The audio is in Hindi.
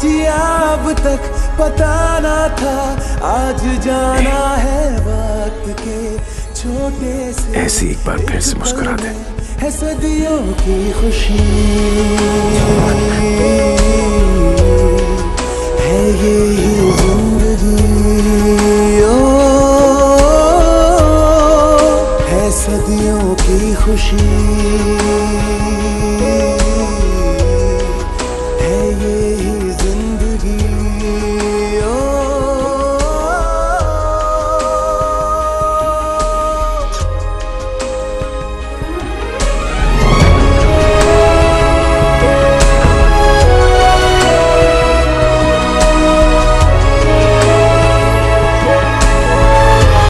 जिया अब तक पता ना था। आज जाना है वक्त के छोटे से ऐसी एक बार फिर से मुस्कुरा दे है सदियों की खुशी। है ये ही ज़िंदगी। ओ है सदियों की खुशी।